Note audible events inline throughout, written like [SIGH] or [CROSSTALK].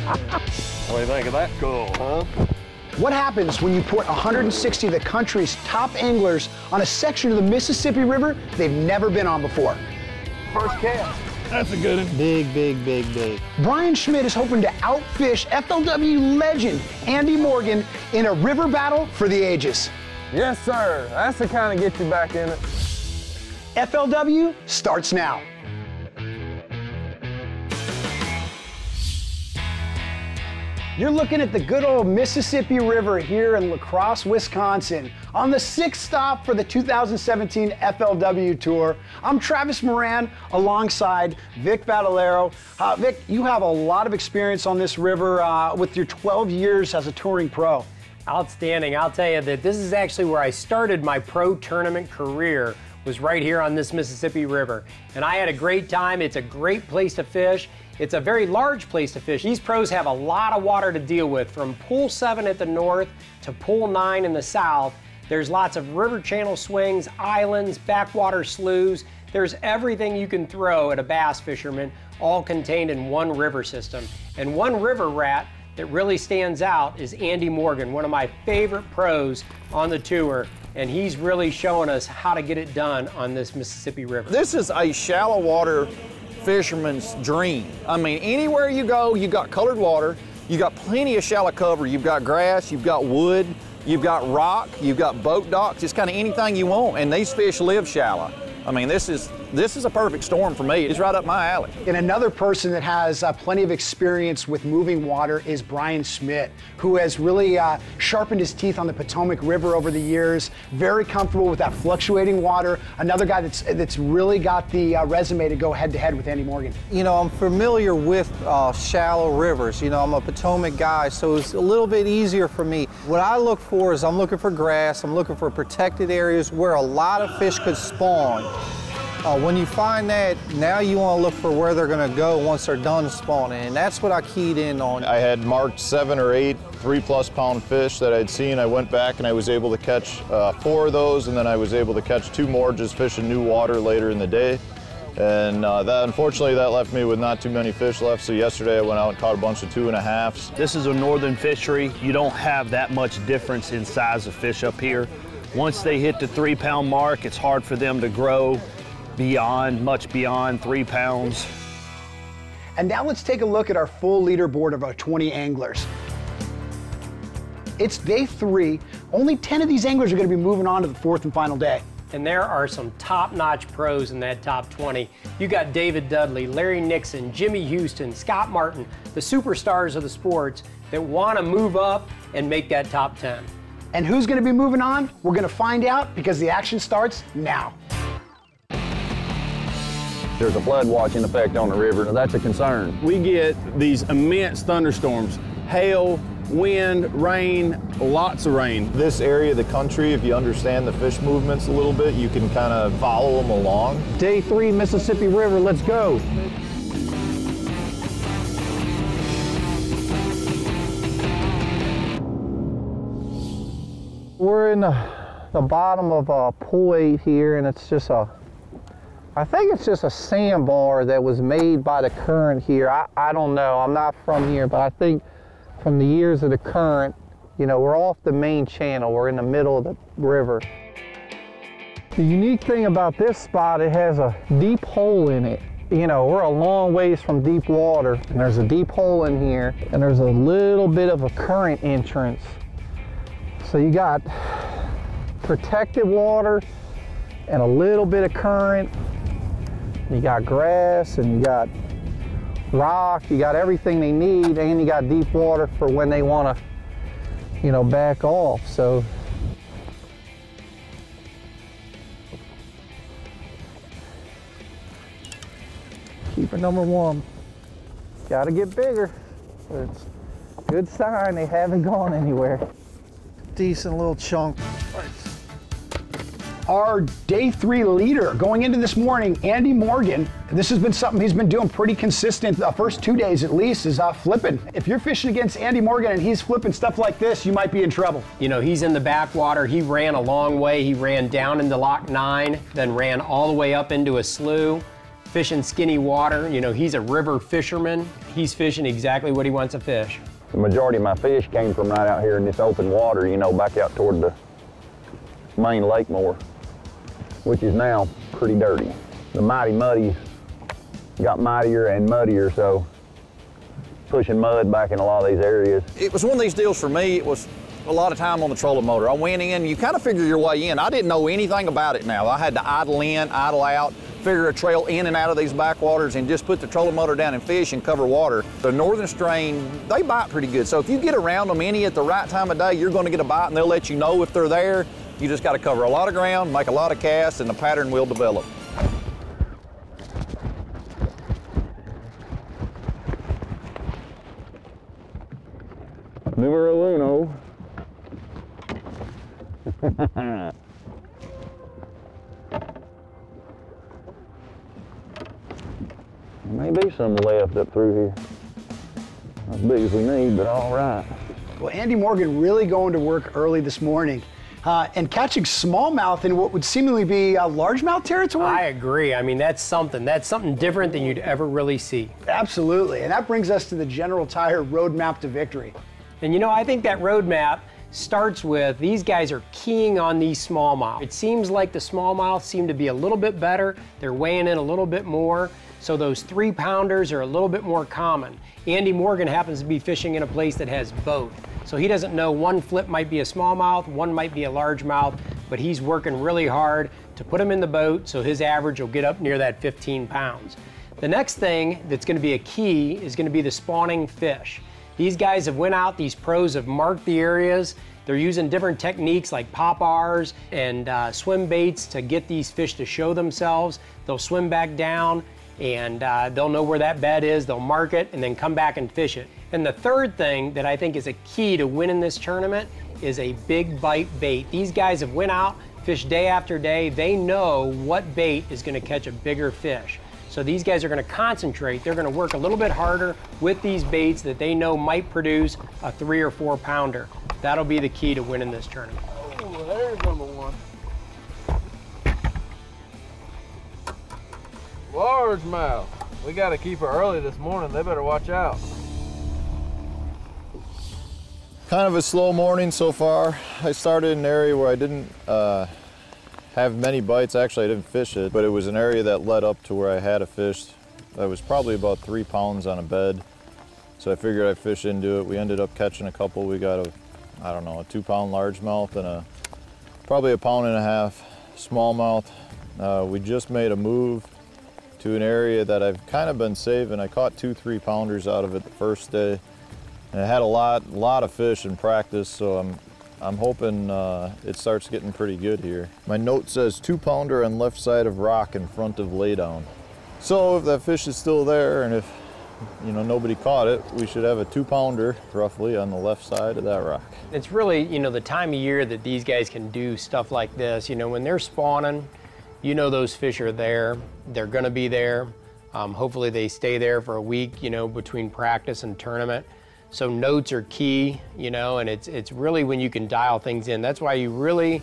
what do you think of that? Cool, huh? What happens when you put 160 of the country's top anglers on a section of the Mississippi River they've never been on before? First cast. That's a good one. Big, big, big, big. Bryan Schmitt is hoping to outfish FLW legend Andy Morgan in a river battle for the ages. Yes, sir. That's the kind of get you back in it. FLW starts now. You're looking at the good old Mississippi River here in La Crosse, Wisconsin, on the sixth stop for the 2017 FLW Tour. I'm Travis Moran alongside Vic Vatalaro. Uh, Vic, you have a lot of experience on this river uh, with your 12 years as a touring pro. Outstanding. I'll tell you that this is actually where I started my pro tournament career was right here on this Mississippi River. And I had a great time. It's a great place to fish. It's a very large place to fish. These pros have a lot of water to deal with from pool 7 at the north to pool 9 in the south. There's lots of river channel swings, islands, backwater sloughs. There's everything you can throw at a bass fisherman, all contained in one river system. And one river rat that really stands out is Andy Morgan, one of my favorite pros on the tour. And he's really showing us how to get it done on this Mississippi River. This is a shallow water fisherman's dream. I mean, anywhere you go, you've got colored water, you've got plenty of shallow cover, you've got grass, you've got wood, you've got rock, you've got boat docks, it's kind of anything you want, and these fish live shallow. I mean, this is this is a perfect storm for me. It's right up my alley. And another person that has uh, plenty of experience with moving water is Bryan Schmitt, who has really uh, sharpened his teeth on the Potomac River over the years. Very comfortable with that fluctuating water. Another guy that's that's really got the uh, resume to go head to head with Andy Morgan. You know, I'm familiar with uh, shallow rivers. You know, I'm a Potomac guy, so it's a little bit easier for me. What I look for is I'm looking for grass. I'm looking for protected areas where a lot of fish could spawn. Uh, when you find that, now you want to look for where they're going to go once they're done spawning, and that's what I keyed in on. I had marked seven or eight three plus pound fish that I'd seen. I went back and I was able to catch uh, four of those, and then I was able to catch two more just fishing new water later in the day. And uh, that, unfortunately, that left me with not too many fish left. So yesterday I went out and caught a bunch of two and a halves. This is a northern fishery. You don't have that much difference in size of fish up here. Once they hit the three pound mark, it's hard for them to grow beyond, much beyond three pounds. And now let's take a look at our full leaderboard of our 20 anglers. It's day three. Only 10 of these anglers are going to be moving on to the fourth and final day. And there are some top-notch pros in that top 20. You got David Dudley, Larry Nixon, Jimmy Houston, Scott Martin, the superstars of the sports that want to move up and make that top 10. And who's going to be moving on? We're going to find out because the action starts now. There's a flood watch in effect on the river. That's a concern. We get these immense thunderstorms, hail, wind, rain, lots of rain. This area of the country, if you understand the fish movements a little bit, you can kind of follow them along. Day three, Mississippi River, let's go. We're in the, the bottom of uh, pool eight here, and it's just a I think it's just a sandbar that was made by the current here. I, I don't know. I'm not from here, but I think from the years of the current, you know, we're off the main channel. We're in the middle of the river. The unique thing about this spot, it has a deep hole in it. You know, we're a long ways from deep water, and there's a deep hole in here, and there's a little bit of a current entrance. So you got protected water and a little bit of current you got grass and you got rock, you got everything they need, and you got deep water for when they want to, you know, back off. So keeper number one. Got to get bigger. It's good sign they haven't gone anywhere. Decent little chunk our day three leader going into this morning, Andy Morgan. This has been something he's been doing pretty consistent the first two days at least is uh, flipping. If you're fishing against Andy Morgan and he's flipping stuff like this, you might be in trouble. You know, he's in the backwater. He ran a long way. He ran down into Lock 9, then ran all the way up into a slough. fishing skinny water. You know, he's a river fisherman. He's fishing exactly what he wants to fish. The majority of my fish came from right out here in this open water, you know, back out toward the main lake more, which is now pretty dirty. The mighty muddies got mightier and muddier, so pushing mud back in a lot of these areas. It was one of these deals for me, it was a lot of time on the trolling motor. I went in, you kind of figure your way in. I didn't know anything about it now. I had to idle in, idle out, figure a trail in and out of these backwaters and just put the trolling motor down and fish and cover water. The northern strain, they bite pretty good. So if you get around them any at the right time of day, you're gonna get a bite and they'll let you know if they're there. You just gotta cover a lot of ground, make a lot of casts, and the pattern will develop. Numero uno. [LAUGHS] There may be some left up through here. Not as big as we need, but all right. Well, Andy Morgan really going to work early this morning uh, and catching smallmouth in what would seemingly be uh, largemouth territory. I agree. I mean, that's something. That's something different than you'd ever really see. Absolutely. And that brings us to the General Tire roadmap to victory. And you know, I think that roadmap starts with these guys are keying on these smallmouth. It seems like the smallmouth seem to be a little bit better. They're weighing in a little bit more. So those three pounders are a little bit more common. Andy Morgan happens to be fishing in a place that has both. So he doesn't know one flip might be a smallmouth, one might be a largemouth, but he's working really hard to put them in the boat so his average will get up near that 15 pounds. The next thing that's gonna be a key is gonna be the spawning fish. These guys have went out, these pros have marked the areas. They're using different techniques like pop-Rs and uh, swim baits to get these fish to show themselves. They'll swim back down and uh, they'll know where that bed is, they'll mark it, and then come back and fish it. And the third thing that I think is a key to winning this tournament is a big bite bait. These guys have went out, fished day after day. They know what bait is gonna catch a bigger fish. So these guys are gonna concentrate. They're gonna work a little bit harder with these baits that they know might produce a three or four pounder. That'll be the key to winning this tournament. Oh, Largemouth. We got to keep her early this morning. They better watch out. Kind of a slow morning so far. I started in an area where I didn't uh, have many bites. Actually, I didn't fish it, but it was an area that led up to where I had a fish that was probably about three pounds on a bed. So I figured I'd fish into it. We ended up catching a couple. We got a, I don't know, a two pound largemouth and a, probably a pound and a half smallmouth. Uh, we just made a move to an area that I've kind of been saving. I caught two three pounders out of it the first day. And I had a lot, lot of fish in practice, so I'm, I'm hoping uh, it starts getting pretty good here. My note says two pounder on left side of rock in front of laydown. So if that fish is still there and if you know nobody caught it, we should have a two pounder roughly on the left side of that rock. It's really, you know, the time of year that these guys can do stuff like this. You know, when they're spawning, you know those fish are there. They're gonna be there. Um, hopefully they stay there for a week, you know, between practice and tournament. So notes are key, you know, and it's it's really when you can dial things in. That's why you really,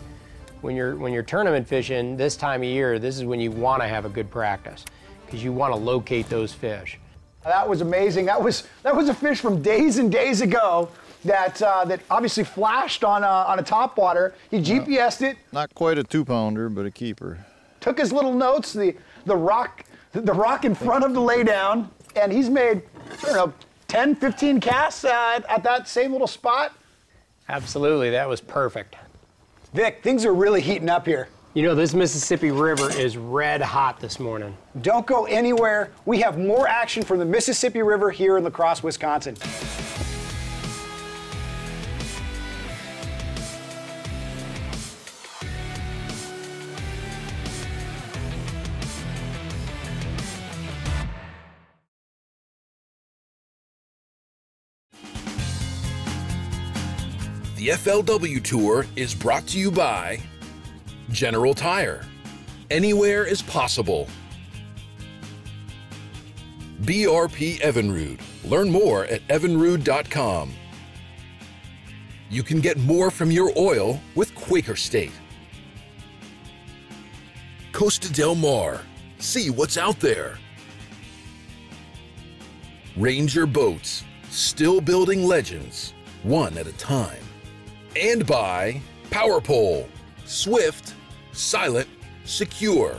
when you're when you're tournament fishing this time of year, this is when you want to have a good practice because you want to locate those fish. That was amazing. That was that was a fish from days and days ago that uh, that obviously flashed on a, on a top water. He GPSed it, Not quite a two pounder, but a keeper. Took his little notes, the the rock the rock in front of the laydown, and he's made I don't know 10, 15 casts uh, at, at that same little spot. Absolutely, that was perfect. Vic, things are really heating up here. You know, this Mississippi River is red hot this morning. Don't go anywhere. We have more action from the Mississippi River here in La Crosse, Wisconsin. The FLW Tour is brought to you by General Tire. Anywhere is possible. BRP Evinrude. Learn more at evinrude.com. You can get more from your oil with Quaker State. Costa Del Mar. See what's out there. Ranger Boats, still building legends, one at a time. And by Power Pole, swift, silent, secure.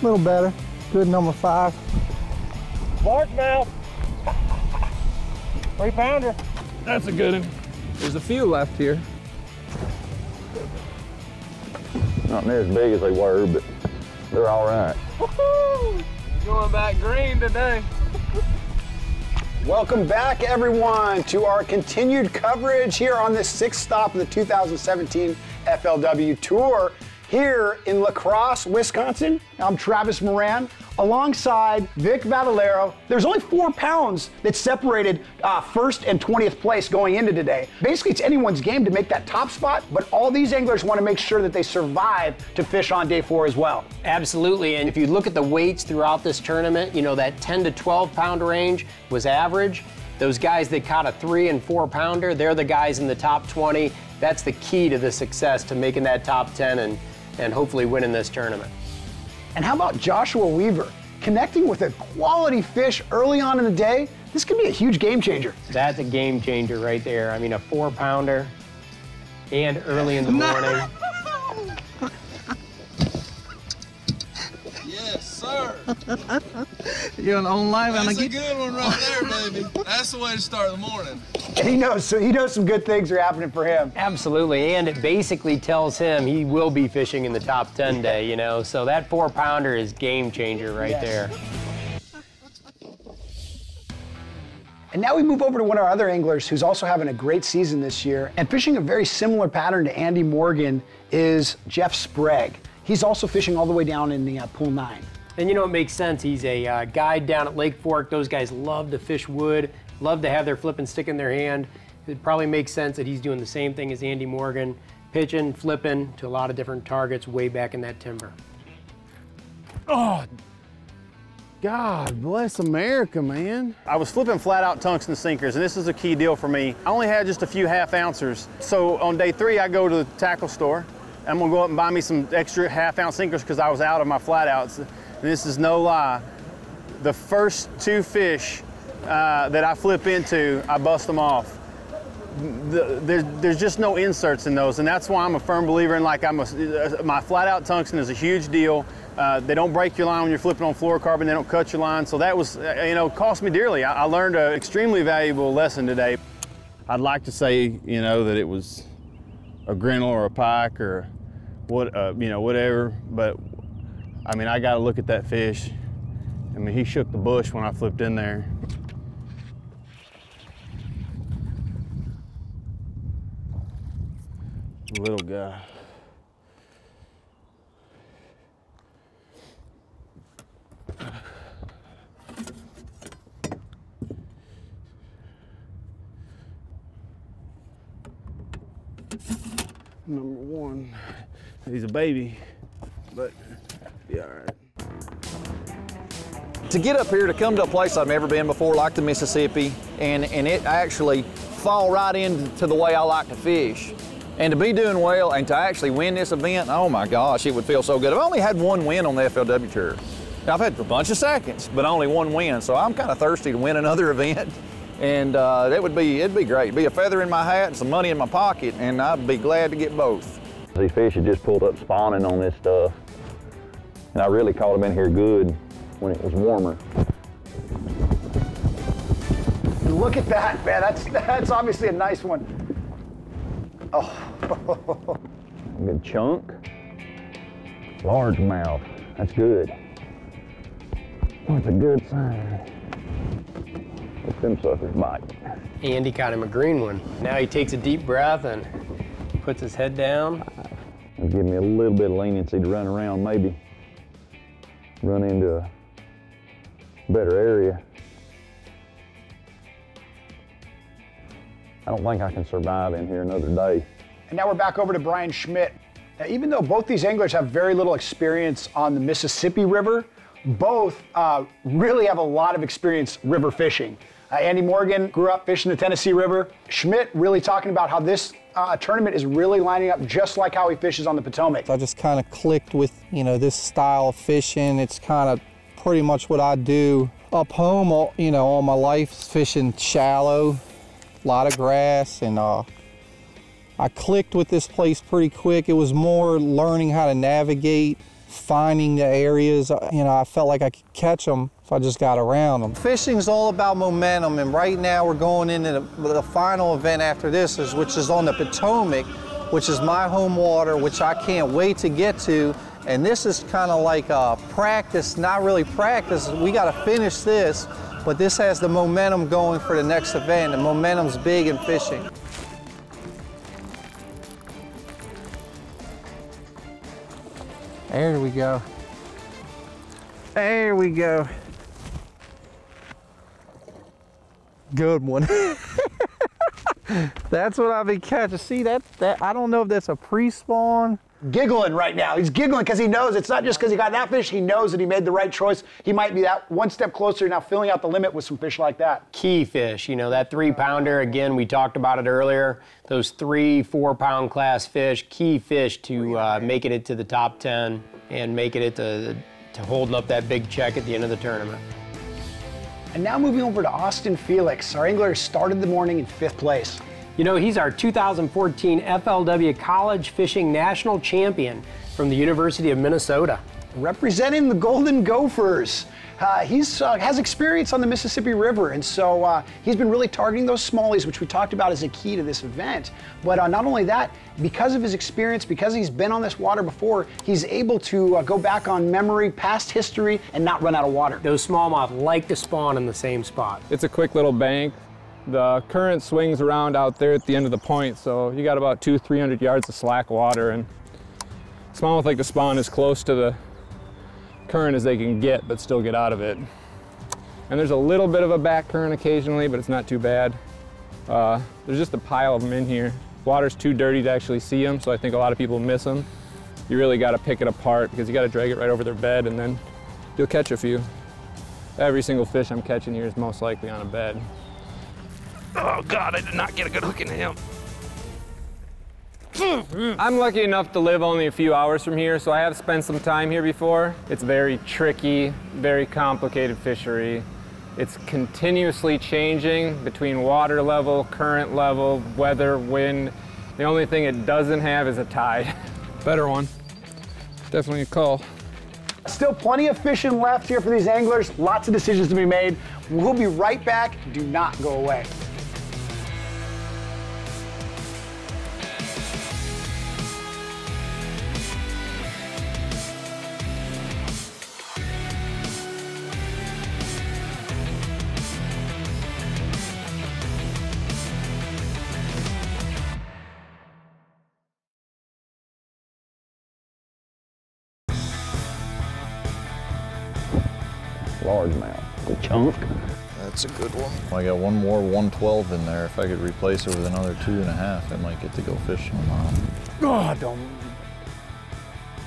A little better. Good number five. Largemouth. Three pounder. That's a good one. There's a few left here. Not near as big as they were, but they're all right. Going back green today. Welcome back, everyone, to our continued coverage here on this sixth stop of the 2017 FLW Tour here in La Crosse, Wisconsin. I'm Travis Moran alongside Vic Vatalaro. There's only four pounds that separated uh, first and 20th place going into today. Basically, it's anyone's game to make that top spot, but all these anglers want to make sure that they survive to fish on day four as well. Absolutely, and if you look at the weights throughout this tournament, you know, that 10 to 12 pound range was average. Those guys that caught a three and four pounder, they're the guys in the top 20. That's the key to the success to making that top 10 and, and hopefully winning this tournament. And how about Joshua Weaver? Connecting with a quality fish early on in the day, this could be a huge game changer. That's a game changer right there. I mean, a four pounder and early in the [LAUGHS] morning. [LAUGHS] You're an online That's a good one right there, [LAUGHS] baby. That's the way to start the morning. He knows, so he knows some good things are happening for him. Absolutely, and it basically tells him he will be fishing in the top 10 day, you know, so that four pounder is game changer right Yes. there. And now we move over to one of our other anglers who's also having a great season this year and fishing a very similar pattern to Andy Morgan is Jeff Sprague. He's also fishing all the way down in the uh, pool nine. And you know, it makes sense. He's a uh, guide down at Lake Fork. Those guys love to fish wood, love to have their flipping stick in their hand. It probably makes sense that he's doing the same thing as Andy Morgan, pitching, flipping to a lot of different targets way back in that timber. Oh, God bless America, man. I was flipping flat out tungsten sinkers, and this is a key deal for me. I only had just a few half ouncers. So on day three, I go to the tackle store. I'm gonna go up and buy me some extra half ounce sinkers because I was out of my flat outs. This is no lie. The first two fish uh, that I flip into, I bust them off. The, there, there's just no inserts in those, and that's why I'm a firm believer in like I'm a, my flat out tungsten is a huge deal. Uh, they don't break your line when you're flipping on fluorocarbon. They don't cut your line. So that was, uh, you know, cost me dearly. I, I learned an extremely valuable lesson today. I'd like to say, you know, that it was a grinnell or a pike or what, uh, you know, whatever. But I mean, I got to look at that fish. I mean, he shook the bush when I flipped in there. Little guy. Number one. He's a baby, but be all right. to get up here to come to a place I've never been before, like the Mississippi, and, and it actually fall right into the way I like to fish. And to be doing well and to actually win this event, oh my gosh, it would feel so good. I've only had one win on the FLW Tour. I've had a bunch of seconds, but only one win, so I'm kind of thirsty to win another [LAUGHS] event. And uh, that would be, it'd be great. It'd be a feather in my hat and some money in my pocket, and I'd be glad to get both. These fish had just pulled up spawning on this stuff. And I really caught them in here good when it was warmer. Look at that, man. That's that's obviously a nice one. Oh, A good chunk. Large mouth. That's good. That's a good sign. Let them suckers bite. Andy caught him a green one. Now he takes a deep breath and puts his head down. It'll give me a little bit of leniency to run around, maybe run into a better area. I don't think I can survive in here another day. and now we're back over to Bryan Schmitt. Now, even though both these anglers have very little experience on the Mississippi River, both uh, really have a lot of experience river fishing. Uh, Andy Morgan grew up fishing the Tennessee River. Schmitt really talking about how this uh, tournament is really lining up just like how he fishes on the Potomac. I just kind of clicked with, you know, this style of fishing. It's kind of pretty much what I do up home, all, you know, all my life, fishing shallow, a lot of grass, and uh, I clicked with this place pretty quick. It was more learning how to navigate, finding the areas. uh, You know, I felt like I could catch them if I just got around them. Fishing's all about momentum, and right now we're going into the, the final event after this, is, which is on the Potomac, which is my home water, which I can't wait to get to. And this is kind of like a practice, not really practice. We got to finish this, but this has the momentum going for the next event. The momentum's big in fishing. There we go. There we go. Good one. that's what I've been catching. See that? That I don't know if that's a pre-spawn. Giggling right now. He's giggling because he knows it's not just because he got that fish. He knows that he made the right choice. He might be that one step closer now, filling out the limit with some fish like that. Key fish, you know, that three pounder, again, we talked about it earlier. Those three, four pound class fish, key fish to uh, making it to the top 10 and making it to, to holding up that big check at the end of the tournament. And now moving over to Austin Felix. Our angler started the morning in fifth place. You know, he's our 2014 FLW College Fishing National Champion from the University of Minnesota. Representing the Golden Gophers. Uh, he's uh, has experience on the Mississippi River, and so uh, he's been really targeting those smallies, which we talked about as a key to this event. But uh, not only that, because of his experience, because he's been on this water before, he's able to uh, go back on memory, past history, and not run out of water. Those smallmouth like to spawn in the same spot. It's a quick little bank. The current swings around out there at the end of the point, so you got about two, 300 yards of slack water, and smallmouth like to spawn as close to the current as they can get, but still get out of it. And there's a little bit of a back current occasionally, but it's not too bad. Uh, there's just a pile of them in here. Water's too dirty to actually see them, so I think a lot of people miss them. You really got to pick it apart because you got to drag it right over their bed, and then you'll catch a few. Every single fish I'm catching here is most likely on a bed. Oh God, I did not get a good hook into him. I'm lucky enough to live only a few hours from here, so I have spent some time here before. It's very tricky, very complicated fishery. It's continuously changing between water level, current level, weather, wind. The only thing it doesn't have is a tide. [LAUGHS] Better one. Definitely a call. Still plenty of fishing left here for these anglers. Lots of decisions to be made. We'll be right back. Do not go away. Largemouth. The chunk. That's a good one. I got one more 112 in there. If I could replace it with another two and a half, I might get to go fishing tomorrow. Oh, don't.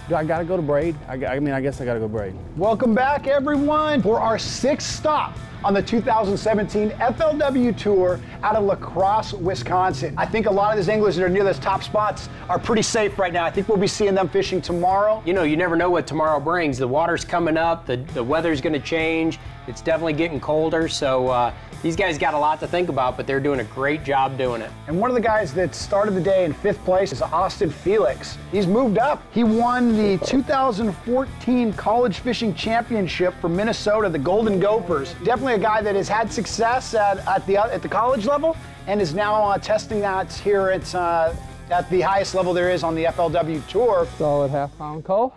Do I gotta go to braid? I, I mean, I guess I gotta go braid. Welcome back, everyone, for our sixth stop on the 2017 FLW Tour out of La Crosse, Wisconsin. I think a lot of these anglers that are near those top spots are pretty safe right now. I think we'll be seeing them fishing tomorrow. You know, you never know what tomorrow brings. The water's coming up, the, the weather's going to change. It's definitely getting colder, so uh, these guys got a lot to think about, but they're doing a great job doing it. And one of the guys that started the day in fifth place is Austin Felix. He's moved up. He won the 2014 College Fishing Championship for Minnesota, the Golden Gophers. Definitely a guy that has had success at, at the at the college level and is now uh, testing that here at uh, at the highest level there is on the FLW Tour. Solid half pound call.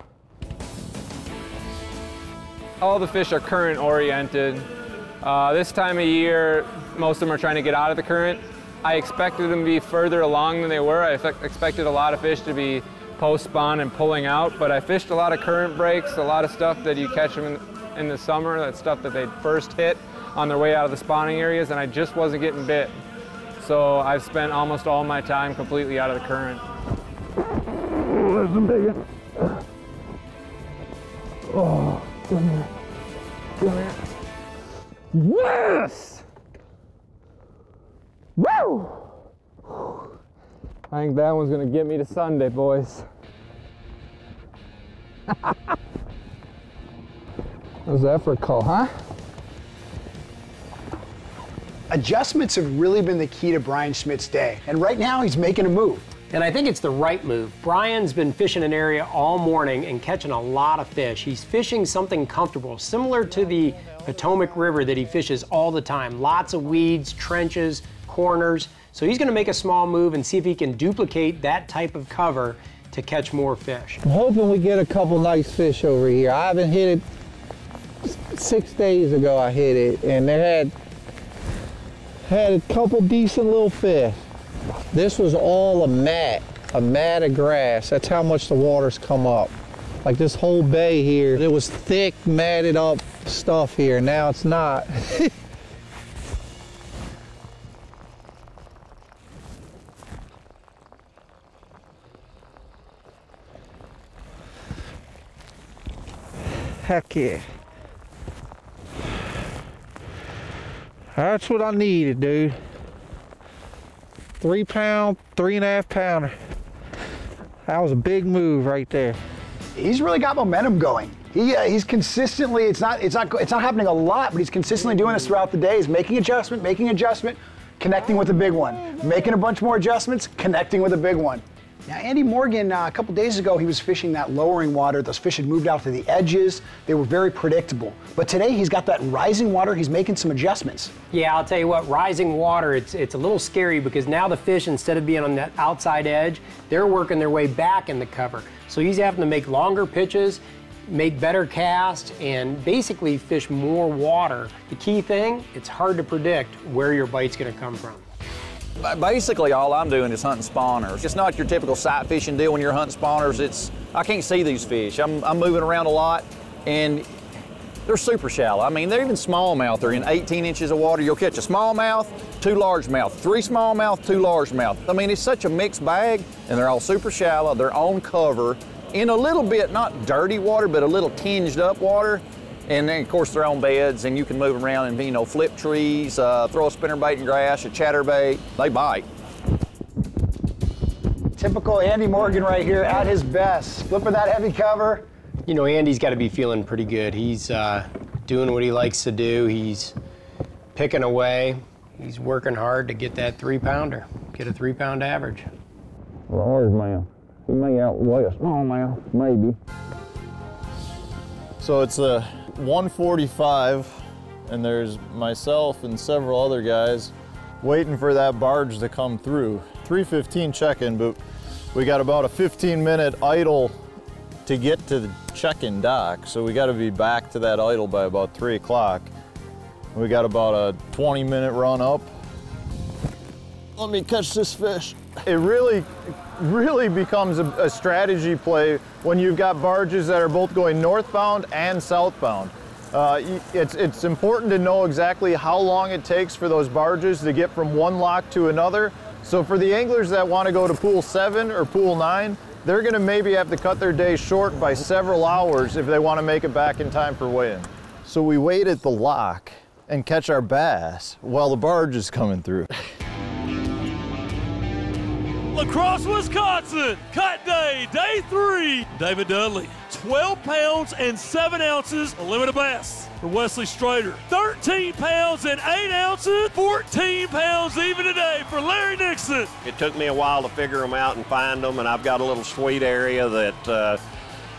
All the fish are current oriented. Uh, this time of year, most of them are trying to get out of the current. I expected them to be further along than they were. I expected a lot of fish to be post spawn and pulling out, but I fished a lot of current breaks, a lot of stuff that you catch them in, in the summer, that stuff that they first hit on their way out of the spawning areas, and I just wasn't getting bit. So I've spent almost all my time completely out of the current. Oh, there's some big. Oh, Yes! Woo! I think that one's gonna get me to Sunday, boys. [LAUGHS] How's that for a call, huh? Adjustments have really been the key to Bryan Schmitt's day, and right now he's making a move. And I think it's the right move. Bryan's been fishing an area all morning and catching a lot of fish. He's fishing something comfortable, similar to the Potomac River that he fishes all the time. Lots of weeds, trenches, corners. So he's gonna make a small move and see if he can duplicate that type of cover to catch more fish. I'm hoping we get a couple nice fish over here. I haven't hit it, six days ago I hit it, and they had, had a couple decent little fish. This was all a mat, a mat of grass. That's how much the water's come up. Like this whole bay here, it was thick, matted up stuff here. Now it's not. [LAUGHS] Heck yeah. That's what I needed, dude. Three pound, three and a half pounder. That was a big move right there. He's really got momentum going. He, uh, he's consistently, it's not, it's, not, it's not happening a lot, but he's consistently doing this throughout the day. He's making adjustment, making adjustment, connecting with a big one. Making a bunch more adjustments, connecting with a big one. Now, Andy Morgan, uh, a couple days ago, he was fishing that lowering water. Those fish had moved out to the edges. They were very predictable. But today, he's got that rising water. He's making some adjustments. Yeah, I'll tell you what, rising water, it's, it's a little scary because now the fish, instead of being on that outside edge, they're working their way back in the cover. So he's having to make longer pitches, make better casts, and basically fish more water. The key thing, it's hard to predict where your bite's gonna come from. Basically, all I'm doing is hunting spawners. It's not your typical sight fishing deal when you're hunting spawners. It's I can't see these fish. I'm, I'm moving around a lot, and they're super shallow. I mean, they're even smallmouth. They're in 18 inches of water. You'll catch a smallmouth, two largemouth, three smallmouth, two largemouth. I mean, it's such a mixed bag, and they're all super shallow. They're on cover in a little bit, not dirty water, but a little tinged up water. And then, of course, they're on beds, and you can move around and, you know, flip trees, uh, throw a spinnerbait in grass, a chatterbait. They bite. Typical Andy Morgan right here at his best. Flipping that heavy cover. You know, Andy's got to be feeling pretty good. He's uh, doing what he likes to do. He's picking away. He's working hard to get that three pounder, get a three pound average. Largemouth. He may outweigh a smallmouth, maybe. So it's a 145 and there's myself and several other guys waiting for that barge to come through. 315 check-in, but we got about a 15 minute idle to get to the check-in dock. So we got to be back to that idle by about three o'clock. We got about a 20 minute run up. Let me catch this fish. It really, really becomes a, a strategy play when you've got barges that are both going northbound and southbound. Uh, it's, it's important to know exactly how long it takes for those barges to get from one lock to another. So for the anglers that want to go to pool seven or pool nine, they're going to maybe have to cut their day short by several hours if they want to make it back in time for weigh-in. So we wait at the lock and catch our bass while the barge is coming through. [LAUGHS] La Crosse, Wisconsin, cut day, day three. David Dudley, 12 pounds and 7 ounces of limited bass for Wesley Strader. 13 pounds and 8 ounces, 14 pounds even today for Larry Nixon. It took me a while to figure them out and find them, and I've got a little sweet area that uh,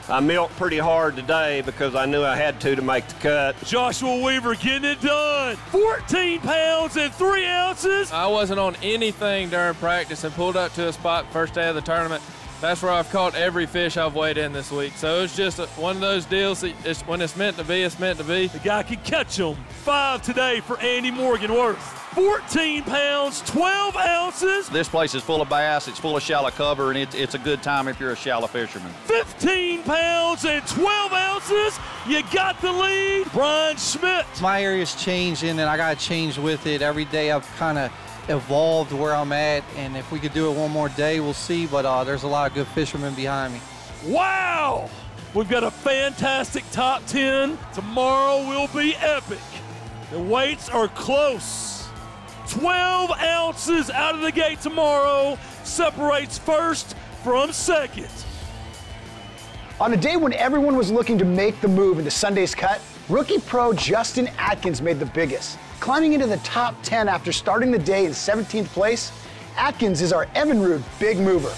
I milked pretty hard today because I knew I had to to make the cut. Joshua Weaver getting it done. 14 pounds and 3 ounces. I wasn't on anything during practice and pulled up to a spot first day of the tournament. That's where I've caught every fish I've weighed in this week. So it's just a, one of those deals that it's, when it's meant to be, it's meant to be. The guy can catch them. Five today for Andy Morgan worth. 14 pounds, 12 ounces. This place is full of bass, it's full of shallow cover, and it's, it's a good time if you're a shallow fisherman. 15 pounds and 12 ounces. You got the lead. Bryan Schmitt. My area's changing, and I got to change with it. Every day I've kind of evolved where I'm at, and if we could do it one more day, we'll see. But uh, there's a lot of good fishermen behind me. Wow! We've got a fantastic top 10. Tomorrow will be epic. The weights are close. 12 ounces out of the gate tomorrow. separates first from second. On a day when everyone was looking to make the move into Sunday's cut, rookie pro Justin Atkins made the biggest. Climbing into the top 10 after starting the day in 17th place, Atkins is our Evinrude big mover.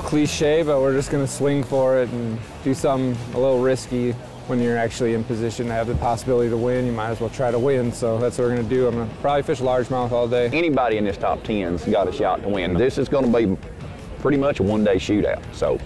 Little cliche, but we're just going to swing for it and do something a little risky. When you're actually in position to have the possibility to win, you might as well try to win. So that's what we're going to do. I'm going to probably fish largemouth all day. Anybody in this top 10's got a shot to win. This is going to be pretty much a one-day shootout, so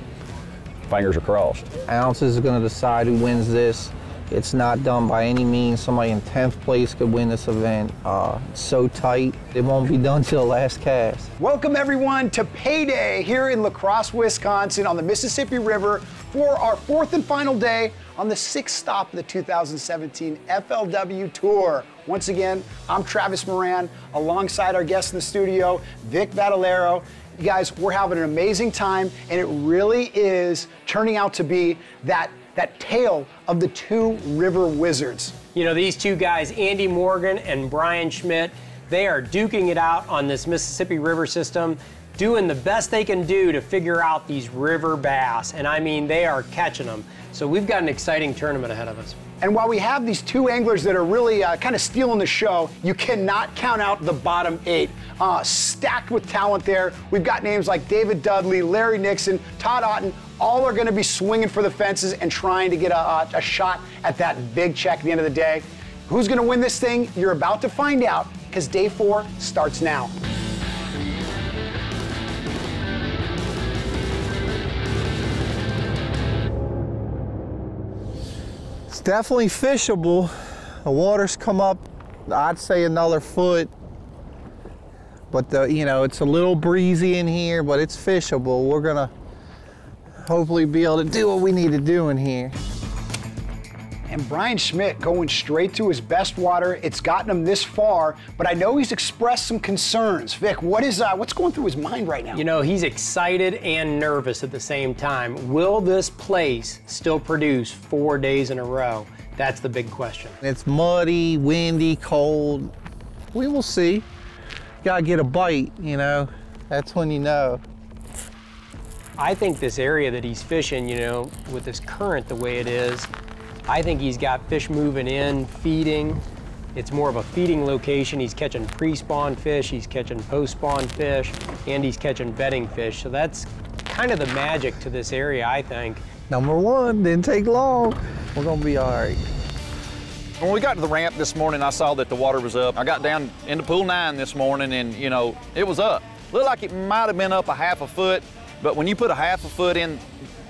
fingers are crossed. Ounces is going to decide who wins this. It's not done by any means. Somebody in 10th place could win this event. Uh, so tight, it won't be done till the last cast. Welcome everyone to Payday here in La Crosse, Wisconsin on the Mississippi River for our fourth and final day on the sixth stop of the 2017 FLW Tour. Once again, I'm Travis Moran alongside our guest in the studio, Vic Vatalaro. You guys, we're having an amazing time and it really is turning out to be that that tale of the two river wizards. You know, these two guys, Andy Morgan and Bryan Schmitt, they are duking it out on this Mississippi River system, doing the best they can do to figure out these river bass. And I mean, they are catching them. So we've got an exciting tournament ahead of us. And while we have these two anglers that are really uh, kind of stealing the show, you cannot count out the bottom eight. Uh, stacked with talent there. We've got names like David Dudley, Larry Nixon, Todd Otten. All are going to be swinging for the fences and trying to get a, a shot at that big check at the end of the day. Who's going to win this thing? You're about to find out because day four starts now. Definitely fishable. The water's come up, I'd say another foot. But the, you know, it's a little breezy in here, but it's fishable. We're gonna hopefully be able to do what we need to do in here. And Bryan Schmitt going straight to his best water. It's gotten him this far, but I know he's expressed some concerns. Vic, what is uh, what's going through his mind right now? You know, he's excited and nervous at the same time. Will this place still produce four days in a row? That's the big question. It's muddy, windy, cold. We will see. Gotta get a bite, you know. That's when you know. I think this area that he's fishing, you know, with this current the way it is, I think he's got fish moving in, feeding. It's more of a feeding location. He's catching pre-spawn fish, he's catching post-spawn fish, and he's catching bedding fish. So that's kind of the magic to this area, I think. Number one, didn't take long. We're gonna be all right. When we got to the ramp this morning, I saw that the water was up. I got down into pool nine this morning and, you know, it was up. Looked like it might have been up a half a foot, but when you put a half a foot in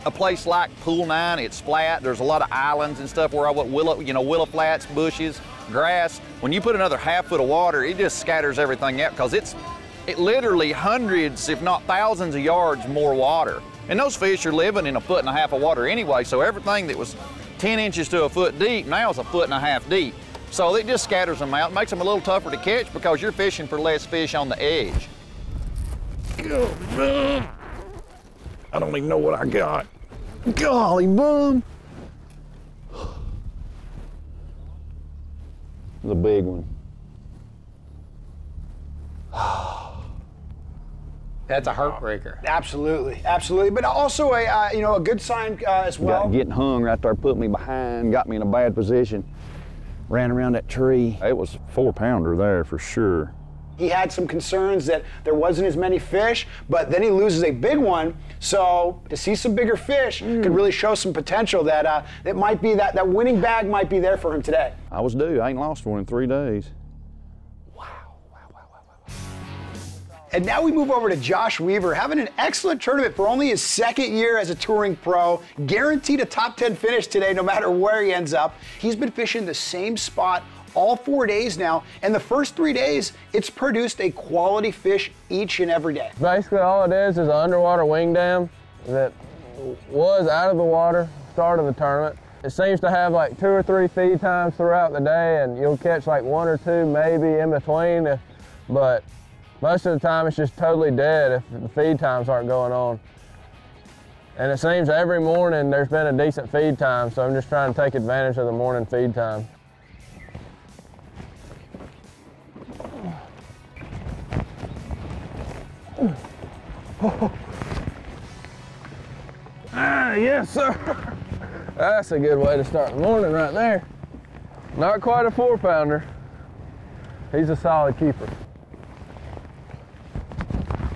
a place like pool nine, it's flat. There's a lot of islands and stuff where I went willow, you know, willow flats, bushes, grass. When you put another half foot of water, it just scatters everything out because it's it literally hundreds, if not thousands of yards more water. And those fish are living in a foot and a half of water anyway, so everything that was 10 inches to a foot deep now is a foot and a half deep. So it just scatters them out, makes them a little tougher to catch because you're fishing for less fish on the edge. I don't even know what I got. Golly, boom. The big one. That's a heartbreaker. Absolutely, absolutely. But also a uh, you know a good sign uh, as well. Got, getting hung right there put me behind, got me in a bad position. Ran around that tree. It was a four pounder there for sure. He had some concerns that there wasn't as many fish, but then he loses a big one. So to see some bigger fish could really show some potential that uh, it might be that that winning bag might be there for him today. I was due. I ain't lost one in three days. Wow and now we move over to Josh Weaver, having an excellent tournament for only his second year as a touring pro. Guaranteed a top 10 finish today, no matter where he ends up. He's been fishing the same spot all four days now, and the first three days, it's produced a quality fish each and every day. Basically, all it is is an underwater wing dam that was out of the water, start of the tournament. It seems to have like two or three feed times throughout the day and you'll catch like one or two maybe in between, but most of the time it's just totally dead if the feed times aren't going on. And it seems every morning there's been a decent feed time, so I'm just trying to take advantage of the morning feed time. Ah, yes, sir. That's a good way to start the morning right there. Not quite a four pounder. He's a solid keeper.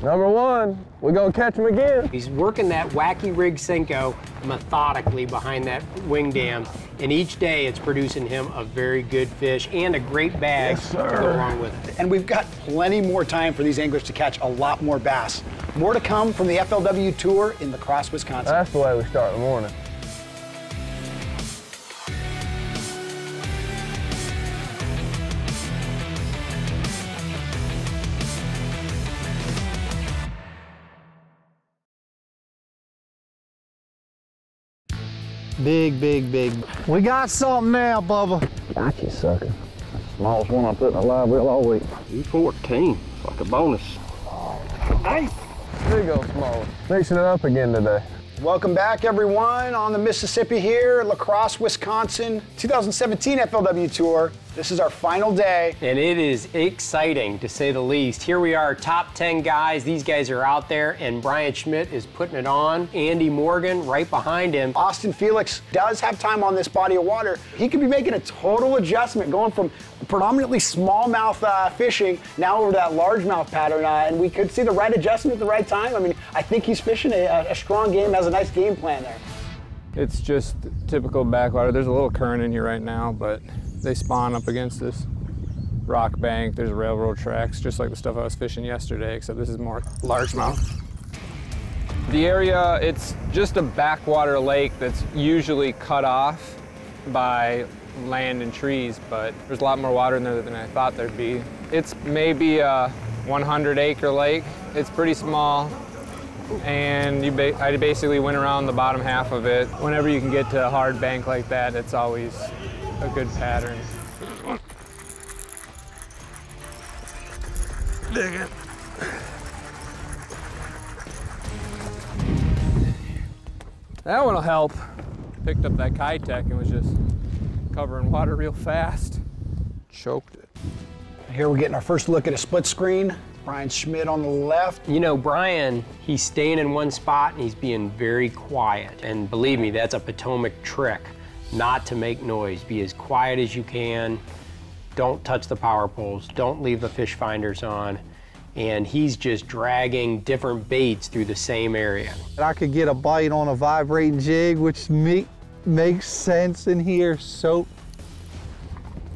Number one, we're gonna catch him again. He's working that wacky rig Senko methodically behind that wing dam, and each day it's producing him a very good fish and a great bag Yes, to go along with it. And we've got plenty more time for these anglers to catch a lot more bass. More to come from the FLW Tour in La Crosse, Wisconsin. That's the way we start the morning. Big, big, big. We got something now, Bubba. Got you, sucker. Smallest one I put in a live well all week. You 14, like a bonus. Nice. There you go, small. Mixing it up again today. Welcome back, everyone, on the Mississippi here, La Crosse, Wisconsin, 2017 FLW Tour. This is our final day. And it is exciting to say the least. Here we are, top 10 guys. These guys are out there, and Bryan Schmitt is putting it on. Andy Morgan right behind him. Austin Felix does have time on this body of water. He could be making a total adjustment, going from predominantly smallmouth uh, fishing now over that largemouth pattern, uh, and we could see the right adjustment at the right time. I mean, I think he's fishing a, a strong game, has a nice game plan there. It's just typical backwater. There's a little current in here right now, but they spawn up against this rock bank. There's railroad tracks, just like the stuff I was fishing yesterday, except this is more largemouth. The area, it's just a backwater lake that's usually cut off by land and trees, but there's a lot more water in there than I thought there'd be. It's maybe a 100 acre lake. It's pretty small and you ba I basically went around the bottom half of it. Whenever you can get to a hard bank like that, it's always a good pattern. Dig it. That one'll help. Picked up that Kitech and was just covering water real fast. Choked it. Here we're getting our first look at a split screen. Bryan Schmitt on the left. You know, Bryan, he's staying in one spot and he's being very quiet. And believe me, that's a Potomac trick, not to make noise. Be as quiet as you can. Don't touch the power poles. Don't leave the fish finders on. And he's just dragging different baits through the same area. I could get a bite on a vibrating jig, which make, makes sense in here. So,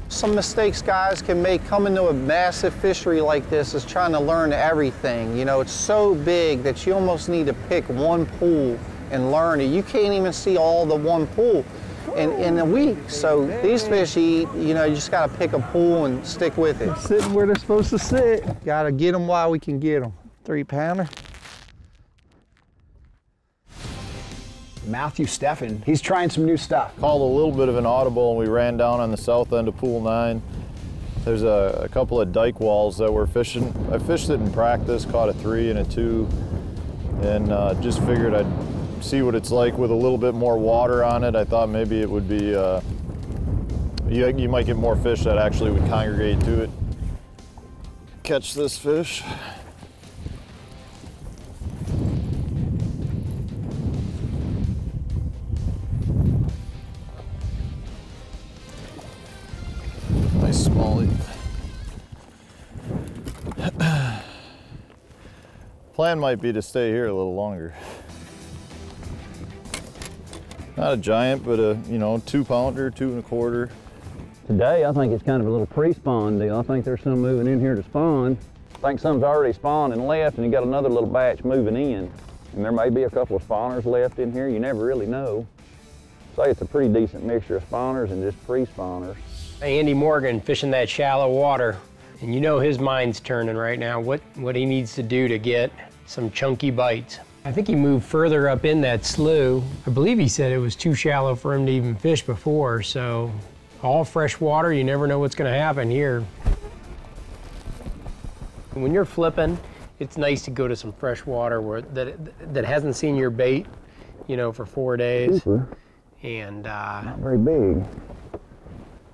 some mistakes guys can make coming to a massive fishery like this is trying to learn everything. You know, it's so big that you almost need to pick one pool and learn it. You can't even see all the one pool in, in a week. So these fish eat, you know, you just gotta pick a pool and stick with it. Sitting where they're supposed to sit. Gotta get them while we can get them. Three pounder. Matthew Stefan, he's trying some new stuff. Called a little bit of an audible and we ran down on the south end of pool nine. There's a, a couple of dike walls that we're fishing. I fished it in practice, caught a three and a two, and uh, just figured I'd see what it's like with a little bit more water on it. I thought maybe it would be, uh, you, you might get more fish that actually would congregate to it. Catch this fish. Nice smallie. [CLEARS THROAT] Plan might be to stay here a little longer. Not a giant, but a, you know, two pounder, two and a quarter. Today, I think it's kind of a little pre-spawn deal. I think there's some moving in here to spawn. I think some's already spawned and left, and you got another little batch moving in. And there may be a couple of spawners left in here. You never really know. Say it's a pretty decent mixture of spawners and just pre-spawners. Andy Morgan fishing that shallow water, and you know his mind's turning right now. What what he needs to do to get some chunky bites. I think he moved further up in that slough. I believe he said it was too shallow for him to even fish before, so all fresh water, you never know what's gonna happen here. When you're flipping, it's nice to go to some fresh water where that that hasn't seen your bait, you know, for four days. Super. And uh, Not very big.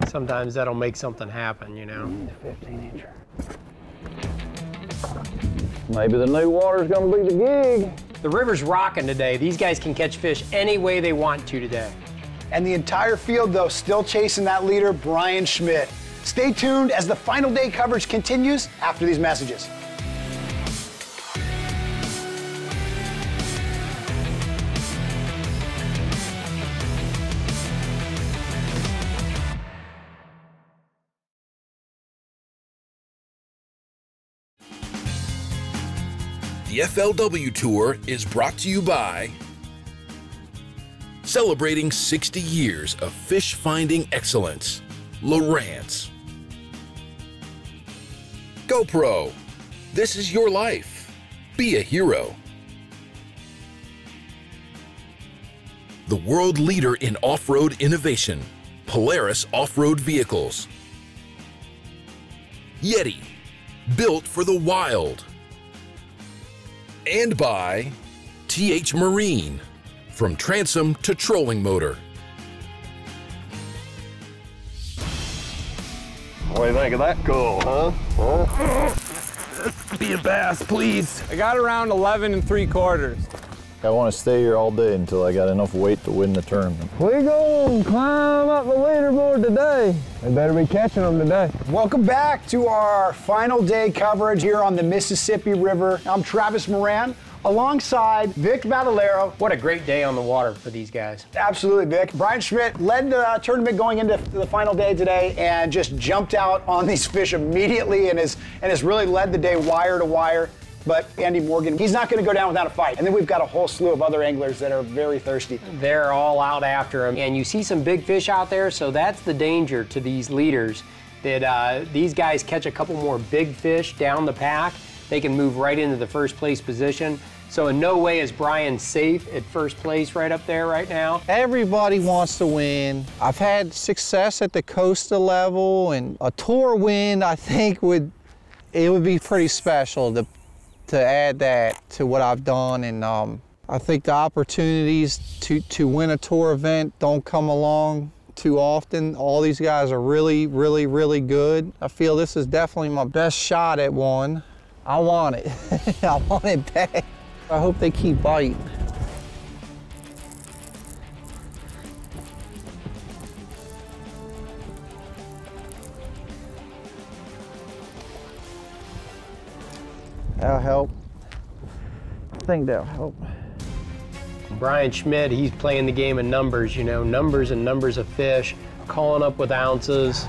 sometimes that'll make something happen, you know. 15 incher. Maybe the new water's gonna be the gig. The river's rocking today. These guys can catch fish any way they want to today. And the entire field, though, still chasing that leader, Bryan Schmitt. Stay tuned as the final day coverage continues after these messages. The FLW Tour is brought to you by celebrating 60 years of fish finding excellence, Lowrance. GoPro, this is your life. Be a hero. The world leader in off road innovation, Polaris Off Road Vehicles. Yeti, built for the wild and by TH Marine, from transom to trolling motor. What do you think of that cool, huh? huh? Be a bass, please. I got around 11 and three quarters. I want to stay here all day until I got enough weight to win the tournament. We gonna climb up the leaderboard today. They better be catching them today. Welcome back to our final day coverage here on the Mississippi River. I'm Travis Moran alongside Vic Vatalaro. What a great day on the water for these guys. Absolutely, Vic. Bryan Schmitt led the tournament going into the final day today and just jumped out on these fish immediately and has, and has really led the day wire to wire. But Andy Morgan, he's not going to go down without a fight. And then we've got a whole slew of other anglers that are very thirsty. They're all out after him. And you see some big fish out there, so that's the danger to these leaders that uh, these guys catch a couple more big fish down the pack. They can move right into the first place position. So in no way is Bryan safe at first place right up there right now. Everybody wants to win. I've had success at the Costa level and a tour win I think would it would be pretty special to to add that to what I've done and um, I think the opportunities to, to win a tour event don't come along too often. All these guys are really, really, really good. I feel this is definitely my best shot at one. I want it. [LAUGHS] I want it back. I hope they keep biting. That'll help. I think that'll help. Bryan Schmitt, he's playing the game of numbers, you know, numbers and numbers of fish, calling up with ounces.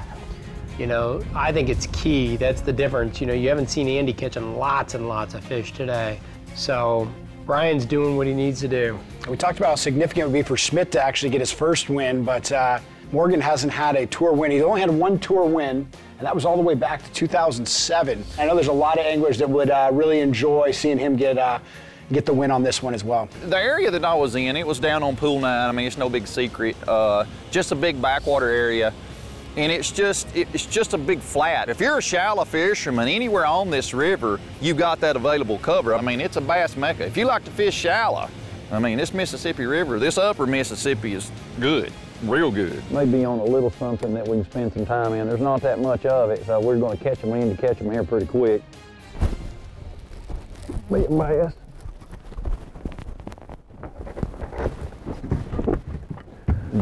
You know, I think it's key. That's the difference. You know, you haven't seen Andy catching lots and lots of fish today. So Bryan's doing what he needs to do. We talked about how significant it would be for Schmitt to actually get his first win, but uh, Morgan hasn't had a tour win. He's only had one tour win, and that was all the way back to 2007. I know there's a lot of anglers that would uh, really enjoy seeing him get uh, get the win on this one as well. The area that I was in, it was down on Pool 9. I mean, it's no big secret. Uh, just a big backwater area. And it's just it's just a big flat. If you're a shallow fisherman, anywhere on this river, you've got that available cover. I mean, it's a bass mecca. If you like to fish shallow, I mean, this Mississippi River, this upper Mississippi is good, real good. Maybe on a little something that we can spend some time in. There's not that much of it, so we're going to catch them in to catch them here pretty quick. A bass.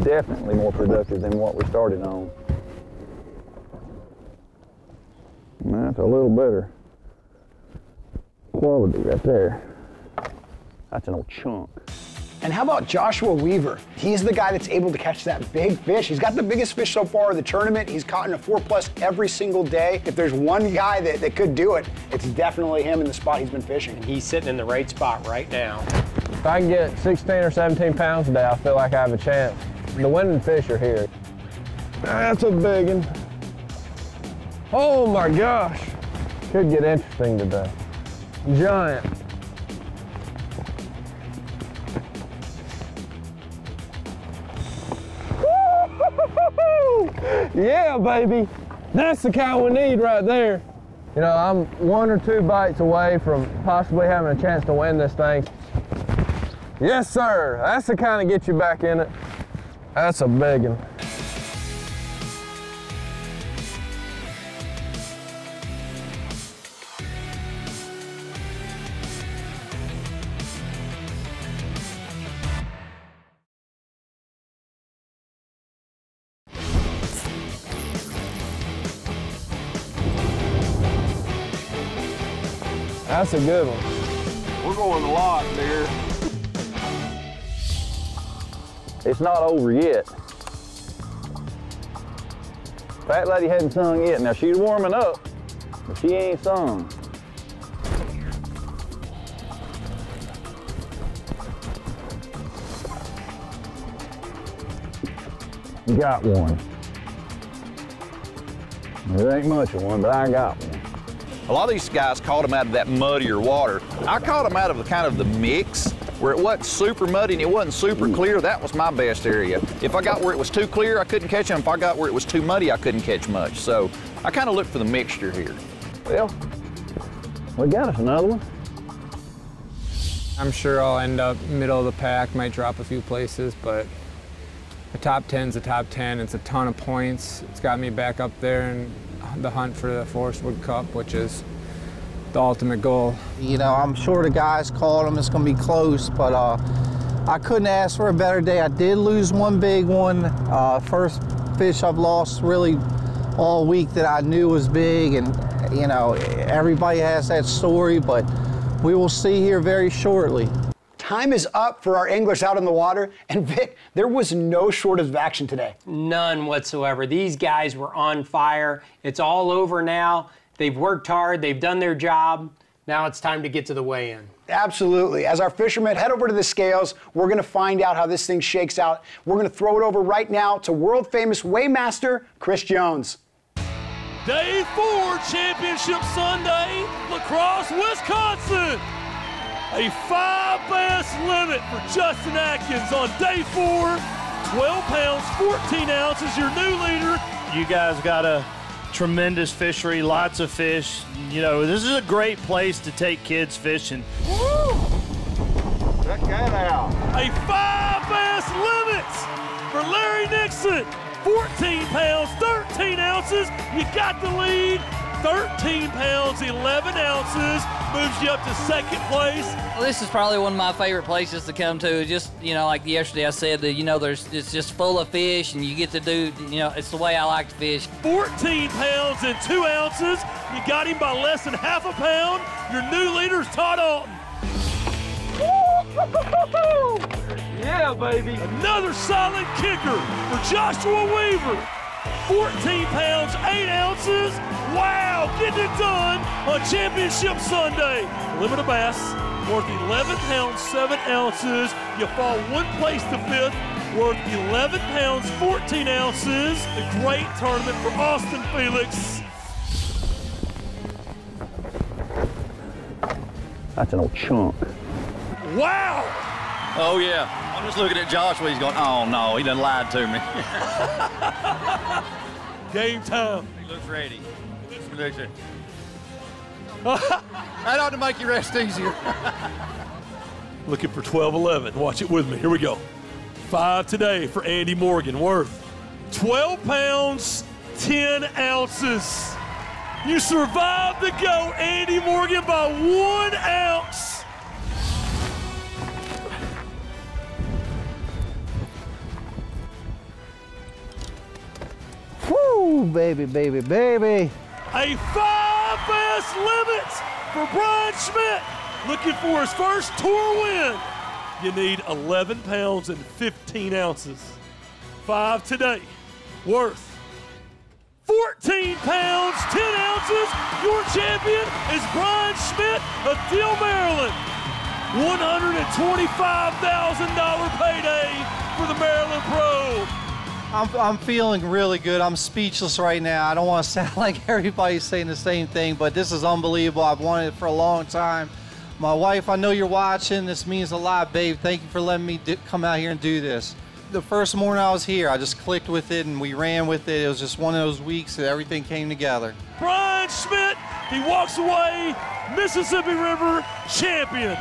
Definitely more productive than what we started on. That's a little better quality right there. That's an old chunk. And how about Joshua Weaver? He's the guy that's able to catch that big fish. He's got the biggest fish so far of the tournament. He's caught in a four plus every single day. If there's one guy that, that could do it, it's definitely him in the spot he's been fishing. And he's sitting in the right spot right now. If I can get 16 or 17 pounds a day, I feel like I have a chance. The winning fish are here. That's a big one. Oh my gosh. Could get interesting today. Giant. Yeah, baby. That's the kind we need right there. You know, I'm one or two bites away from possibly having a chance to win this thing. Yes, sir. That's the kind of get you back in it. That's a big one. That's a good one. We're going a lot, dear. It's not over yet. Fat lady hadn't sung yet. Now she's warming up, but she ain't sung. Got one. It ain't much of one, but I got one. A lot of these guys caught them out of that muddier water. I caught them out of the kind of the mix where it wasn't super muddy and it wasn't super mm. clear. That was my best area. If I got where it was too clear, I couldn't catch them. If I got where it was too muddy, I couldn't catch much. So I kind of looked for the mixture here. Well, we got us another one. I'm sure I'll end up middle of the pack, might drop a few places, but the top 10's a top 10. It's a ton of points. It's got me back up there in the hunt for the Forrest Wood Cup, which is the ultimate goal. You know, I'm sure the guys called them. It's going to be close, but uh, I couldn't ask for a better day. I did lose one big one. Uh, first fish I've lost really all week that I knew was big, and you know, everybody has that story, but we will see here very shortly. Time is up for our anglers out in the water. And Vic, there was no shortage of action today. None whatsoever. These guys were on fire. It's all over now. They've worked hard, they've done their job. Now it's time to get to the weigh in. Absolutely. As our fishermen head over to the scales, we're going to find out how this thing shakes out. We're going to throw it over right now to world famous weighmaster Chris Jones. Day four, Championship Sunday, La Crosse, Wisconsin. A five bass limit for Justin Atkins on day four. 12 pounds, 14 ounces, your new leader. You guys got a tremendous fishery, lots of fish. You know, this is a great place to take kids fishing. Check that out. A five bass limits for Larry Nixon. 14 pounds, 13 ounces. You got the lead. 13 pounds, 11 ounces. Moves you up to second place. Well, this is probably one of my favorite places to come to. Just you know, like yesterday I said that you know there's it's just full of fish and you get to do you know it's the way I like to fish. 14 pounds and two ounces. You got him by less than half a pound. Your new leader's Todd Auten. Yeah, baby. Another solid kicker for Joshua Weaver. 14 pounds, 8 ounces. Wow, getting it done on Championship Sunday. Limit of bass worth 11 pounds, 7 ounces. You fall one place to fifth, worth 11 pounds, 14 ounces. A great tournament for Austin Felix. That's an old chunk. Wow! Oh, yeah. I'm just looking at Joshua. He's going, oh, no, he done lied to me. [LAUGHS] Game time. He looks ready. He looks ready. that ought to make you rest easier. [LAUGHS] Looking for 12 11. Watch it with me. Here we go. Five today for Andy Morgan, worth 12 pounds, 10 ounces. You survived the go, Andy Morgan, by one ounce. Baby, baby, baby. A five bass limit for Bryan Schmitt. Looking for his first tour win. You need 11 pounds and 15 ounces. Five today, worth 14 pounds, 10 ounces. Your champion is Bryan Schmitt of Deal, Maryland. $125,000 payday for the Maryland Pro. I'm, I'm feeling really good. I'm speechless right now. I don't want to [LAUGHS] sound like everybody's saying the same thing, but this is unbelievable. I've wanted it for a long time. My wife, I know you're watching. This means a lot, babe. Thank you for letting me do, come out here and do this. the first morning I was here. I just clicked with it and we ran with it. It was just one of those weeks that everything came together. Bryan Schmitt, he walks away Mississippi River champion.